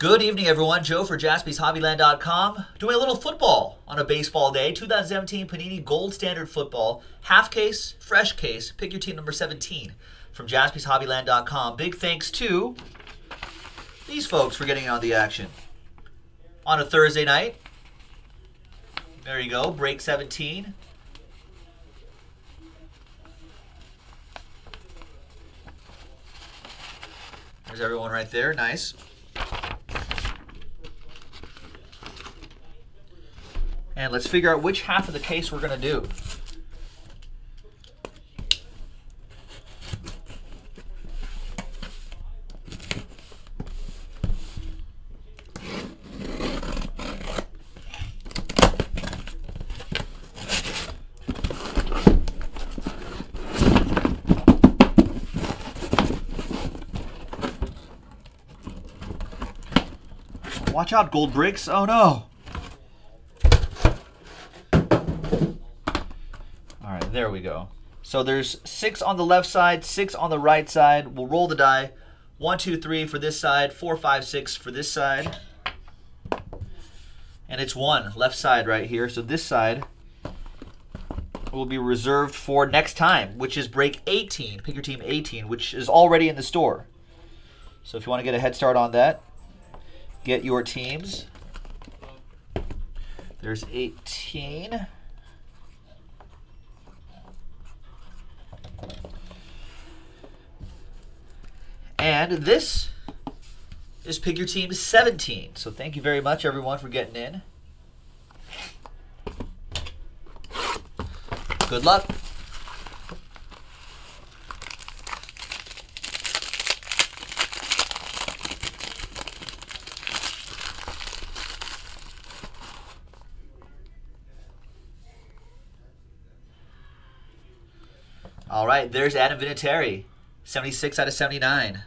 Good evening, everyone. Joe for jaspyshobbyland.com. Doing a little football on a baseball day. 2017 Panini Gold Standard Football. Half case, fresh case. Pick your team number 17 from jaspyshobbyland.com. Big thanks to these folks for getting on the action. On a Thursday night. There you go. Break 17. There's everyone right there. Nice. And let's figure out which half of the case we're going to do. Watch out, gold bricks. Oh no. Right, there we go. So there's six on the left side, six on the right side. We'll roll the die. One, two, three for this side, four, five, six for this side. And it's one left side right here. So this side will be reserved for next time, which is break 18. Pick your team 18, which is already in the store. So if you want to get a head start on that, get your teams. There's 18. And this is Pick Your Team 17. So thank you very much, everyone, for getting in. Good luck. All right, there's Adam Vinatieri, 76 out of 79.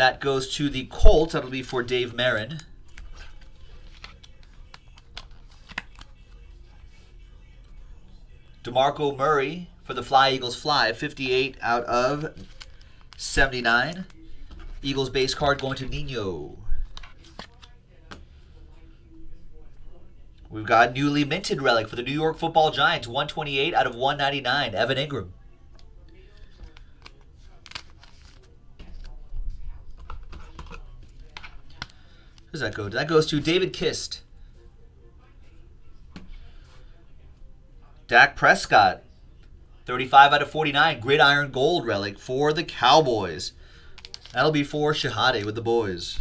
That goes to the Colts. That'll be for Dave Marin. DeMarco Murray for the Fly Eagles Fly, 58 out of 79. Eagles base card going to Nino. We've got newly minted relic for the New York Football Giants, 128 out of 199, Evan Engram. Does that go to? That goes to David Kist. Dak Prescott, 35 out of 49, Gridiron Gold relic for the Cowboys. That'll be for Shahade with the boys.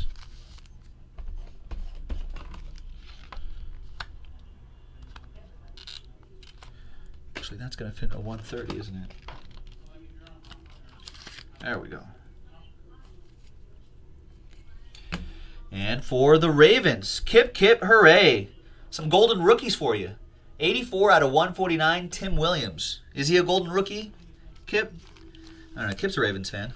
Actually, that's going to fit a 130, isn't it? There we go. And for the Ravens, Kip Kip Hooray. Some golden rookies for you. 84 out of 149, Tim Williams. Is he a golden rookie, Kip? I don't know. Kip's a Ravens fan.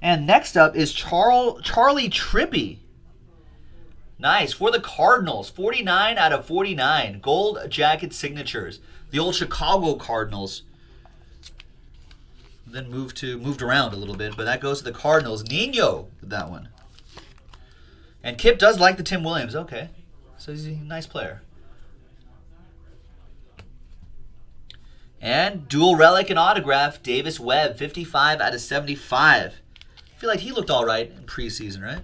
And next up is Charles Charlie Trippi. Nice. For the Cardinals, 49 out of 49. Gold jacket signatures. The old Chicago Cardinals. Then moved to moved around a little bit, but that goes to the Cardinals. Nino that one. And Kip does like the Tim Williams. Okay. So he's a nice player. And dual relic and autograph, Davis Webb, 55 out of 75. I feel like he looked all right in preseason, right?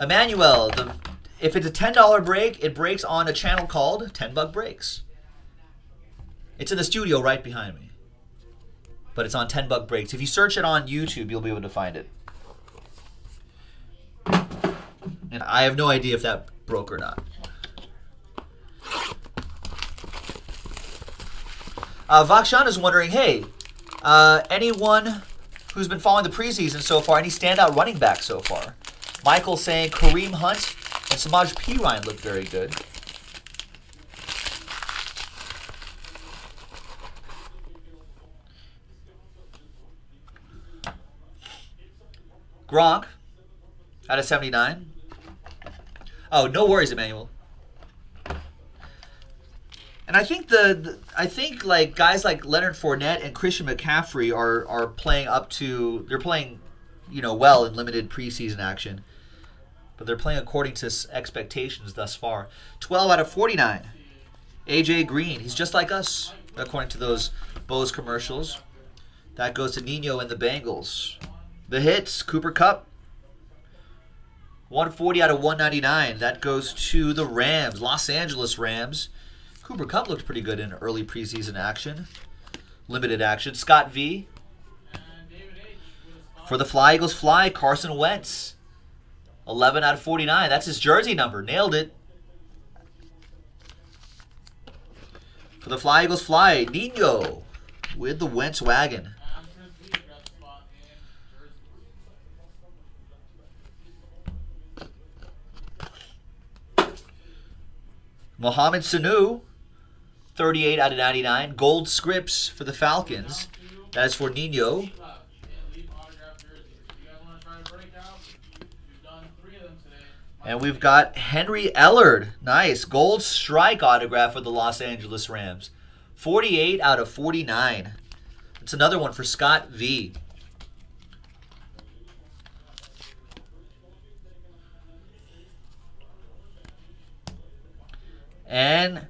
Emmanuel, the, if it's a $10 break, it breaks on a channel called 10 Buck Breaks. It's in the studio right behind me. But it's on 10 Buck Breaks. If you search it on YouTube, you'll be able to find it. And I have no idea if that broke or not. Uh, Vakshan is wondering, hey, uh, anyone who's been following the preseason so far, any standout running back so far? Michael saying Kareem Hunt and Samaje Perine look very good. Gronk out of 79. Oh, no worries, Emmanuel. And I think the, the, I think like guys like Leonard Fournette and Christian McCaffrey are are playing up to they're playing, you know, well in limited preseason action. But they're playing according to expectations thus far. 12 out of 49. AJ Green, he's just like us according to those Bose commercials. That goes to Nino and the Bengals. The hits, Cooper Kupp. 140 out of 199. That goes to the Rams, Los Angeles Rams. Cooper Kupp looked pretty good in early preseason action. Limited action. Scott V. For the Fly Eagles Fly, Carson Wentz. 11 out of 49. That's his jersey number. Nailed it. For the Fly Eagles Fly, Nino with the Wentz wagon. Mohamed Sanu, 38 out of 99. Gold scripts for the Falcons. That is for Nino. And we've got Henry Ellard. Nice. Gold strike autograph for the Los Angeles Rams. 48 out of 49. It's another one for Scott V. And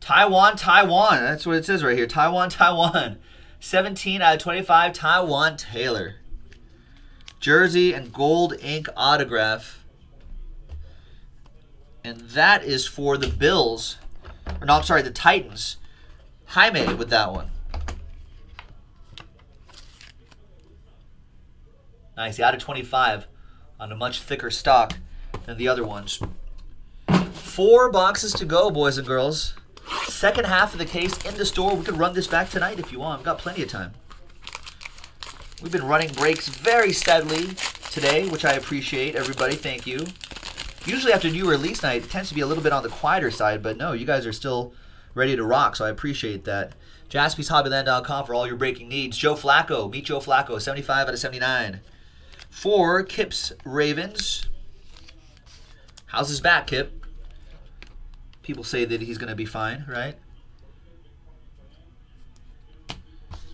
Taiwan, Taiwan. That's what it says right here. Taiwan, Taiwan. 17 out of 25, Taywan Taylor. Jersey and gold ink autograph. And that is for the Bills. Or no, I'm sorry, the Titans. Jaime with that one. Nice. Out of 25 on a much thicker stock than the other ones. Four boxes to go, boys and girls. Second half of the case in the store. We could run this back tonight if you want. We've got plenty of time. We've been running breaks very steadily today, which I appreciate. Everybody, thank you. Usually after new release night, it tends to be a little bit on the quieter side, but no, you guys are still ready to rock, so I appreciate that. JaspysHobbyland.com for all your breaking needs. Joe Flacco, meet Joe Flacco, 75 out of 79. For Kip's Ravens. How's his back, Kip? People say that he's going to be fine, right?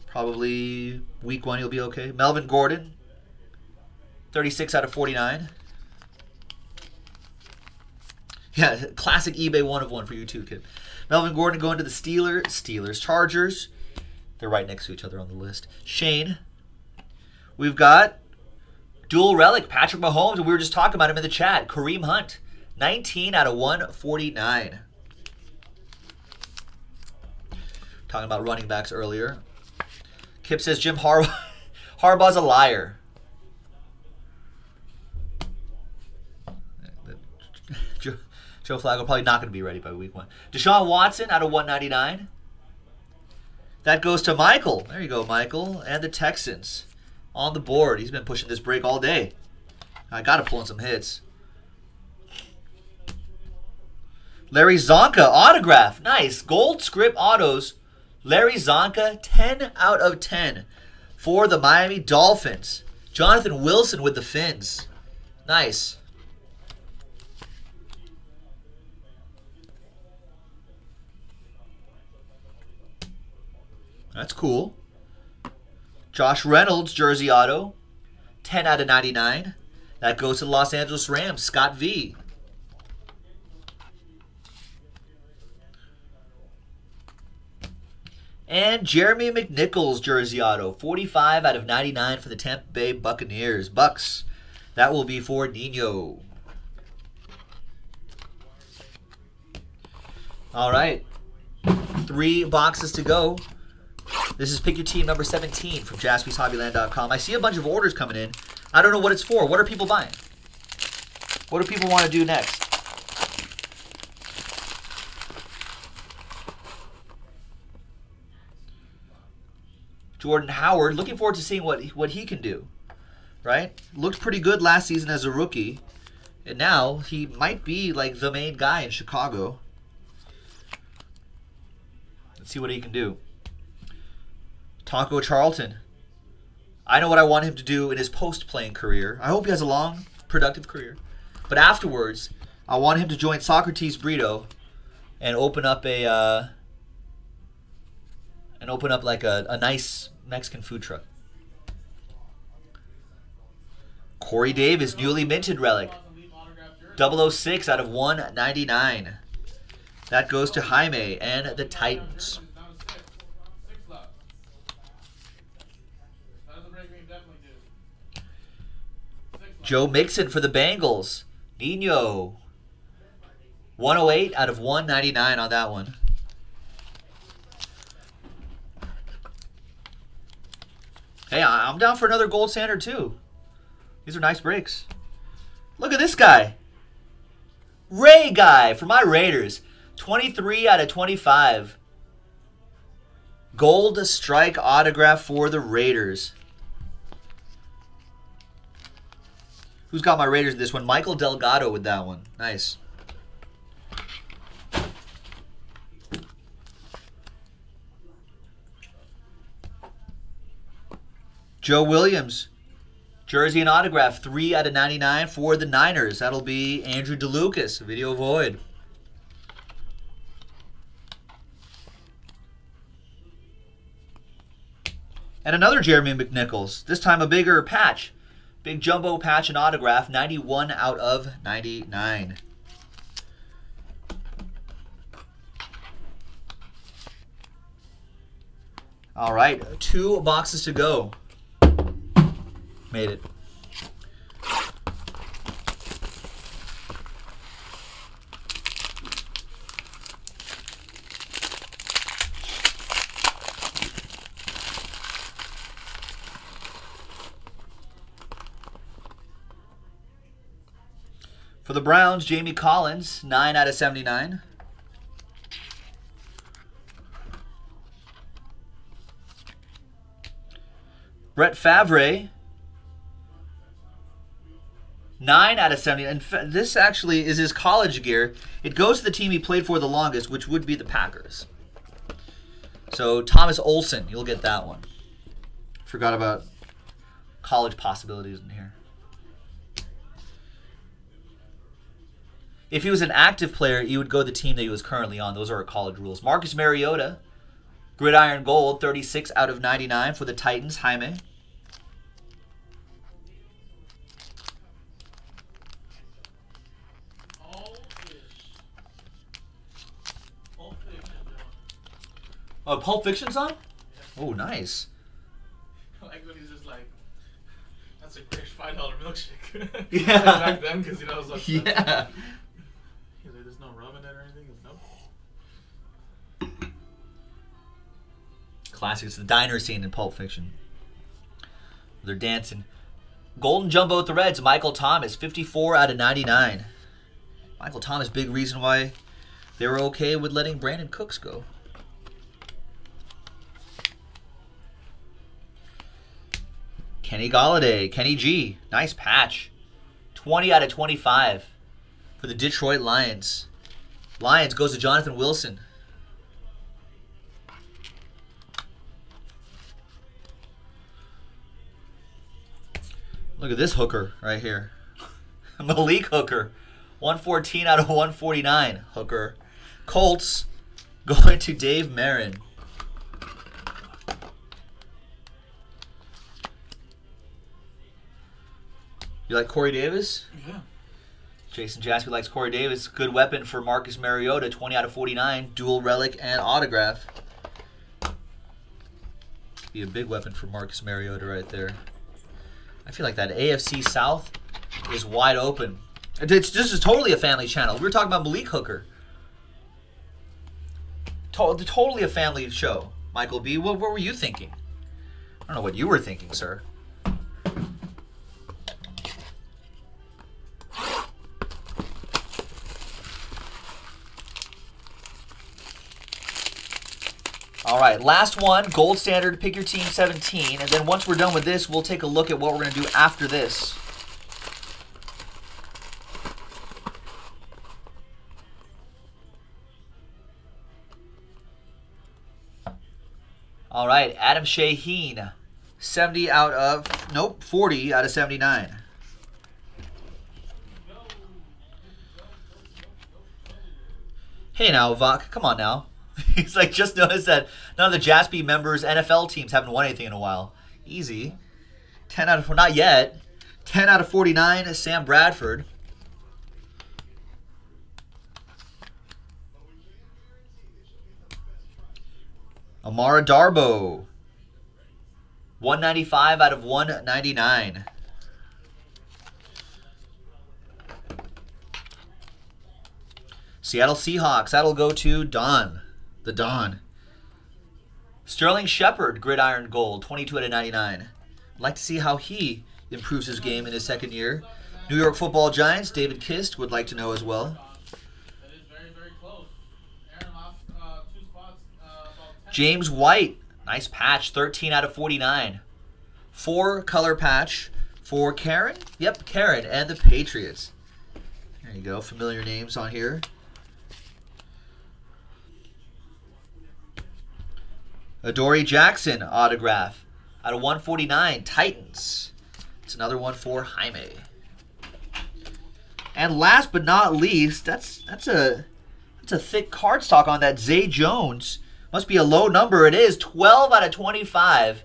Probably week one he'll be okay. Melvin Gordon, 36 out of 49. Yeah, classic eBay one of one for you too, kid. Melvin Gordon going to the Steelers, Steelers, Chargers. They're right next to each other on the list. Shane. We've got dual relic, Patrick Mahomes, we were just talking about him in the chat. Kareem Hunt. 19 out of 149. Talking about running backs earlier. Kip says Jim Harbaugh, Harbaugh's a liar. Joe Flacco probably not going to be ready by week one. Deshaun Watson out of 199. That goes to Michael. There you go, Michael. And the Texans on the board. He's been pushing this break all day. I got to pull in some hits. Larry Csonka, autograph. Nice. Gold script autos. Larry Csonka, 10 out of 10 for the Miami Dolphins. Jonathan Wilson with the Fins. Nice. That's cool. Josh Reynolds, jersey auto. 10 out of 99. That goes to the Los Angeles Rams. Scott V. And Jeremy McNichols jersey auto, 45 out of 99 for the Tampa Bay Buccaneers. Bucks. That will be for Nino. All right. Three boxes to go. This is Pick Your Team number 17 from jaspyshobbyland.com. I see a bunch of orders coming in. I don't know what it's for. What are people buying? What do people want to do next? Jordan Howard. Looking forward to seeing what what he can do. Right? Looked pretty good last season as a rookie. And now he might be like the main guy in Chicago. Let's see what he can do. Taco Charlton. I know what I want him to do in his post playing career. I hope he has a long, productive career. But afterwards, I want him to join Socrates Brito and open up a uh, and open up like a, a nice Mexican food truck. Corey Davis, newly minted relic. 006 out of 199. That goes to Jaime and the Titans. Joe Mixon for the Bengals. Nino. 108 out of 199 on that one. Hey, I'm down for another gold standard too. These are nice breaks. Look at this guy. Ray guy for my Raiders. 23 out of 25. Gold strike autograph for the Raiders. Who's got my Raiders this one? Michael Delgado with that one. Nice. Joe Williams. Jersey and autograph, 3 out of 99 for the Niners. That'll be Andrew DeLucas, video void. And another Jeremy McNichols, this time a bigger patch. Big jumbo patch and autograph, 91 out of 99. All right, two boxes to go. Made it. For the Browns, Jamie Collins, 9 out of 79. Brett Favre, 9 out of 70. And this actually is his college gear. It goes to the team he played for the longest, which would be the Packers. So Thomas Olson, you'll get that one. Forgot about college possibilities in here. If he was an active player, he would go the team that he was currently on. Those are our college rules. Marcus Mariota, gridiron gold, 36 out of 99 for the Titans. Jaime. Oh, Pulp Fiction's on? Oh, nice. like when he's just like, that's a great five dollar milkshake. Yeah. Back then, because you know, like, Yeah. Classic. It's the diner scene in Pulp Fiction. They're dancing. Golden Jumbo with the Reds, Michael Thomas, 54 out of 99. Michael Thomas, big reason why they were okay with letting Brandin Cooks go. Kenny Golladay, Kenny G, nice patch. 20 out of 25 for the Detroit Lions. Lions goes to Jonathan Wilson. Look at this hooker right here. Malik Hooker. 114 out of 149. Hooker. Colts going to Dave Marin. You like Corey Davis? Yeah. Jason Jaspy likes Corey Davis. Good weapon for Marcus Mariota. 20 out of 49. Dual relic and autograph. Be a big weapon for Marcus Mariota right there. I feel like that AFC South is wide open. It's, this is totally a family channel. We were talking about Malik Hooker. To- totally a family show. Michael B., what, what were you thinking? I don't know what you were thinking, sir. All right, last one, gold standard, pick your team 17. And then once we're done with this, we'll take a look at what we're going to do after this. All right, Adam Shaheen, 70 out of, nope, 40 out of 79. Hey now, Vok, come on now. He's like, just noticed that none of the Jaspy members' NFL teams haven't won anything in a while. Easy. 10 out of 4, not yet. 10 out of 49, Sam Bradford. Amara Darboh. 195 out of 199. Seattle Seahawks. That'll go to Don. The Don. Sterling Shepard, Gridiron Gold, 22 out of 99. I'd like to see how he improves his game in his second year. New York Football Giants, David Kist would like to know as well. That is very, very close. Aaron lost two spots. About 10 James White, nice patch, 13 out of 49. Four color patch for Karen. Yep, Karen and the Patriots. There you go, familiar names on here. Adoree Jackson autograph out of 149 Titans. It's another one for Jaime. And last but not least, that's that's a that's a thick cardstock on that Zay Jones. Must be a low number. It is 12 out of 25.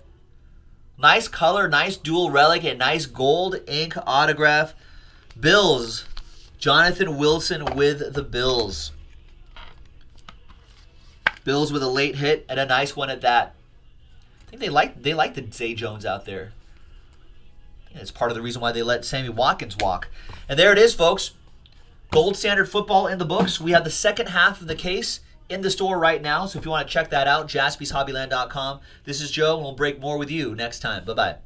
Nice color, nice dual relic, and nice gold ink autograph. Bills. Jonathan Wilson with the Bills. Bills with a late hit and a nice one at that. I think they like they like the Zay Jones out there. It's part of the reason why they let Sammy Watkins walk. And there it is, folks. Gold standard football in the books. We have the second half of the case in the store right now. So if you want to check that out, jaspyshobbyland.com. This is Joe, and we'll break more with you next time. Bye bye.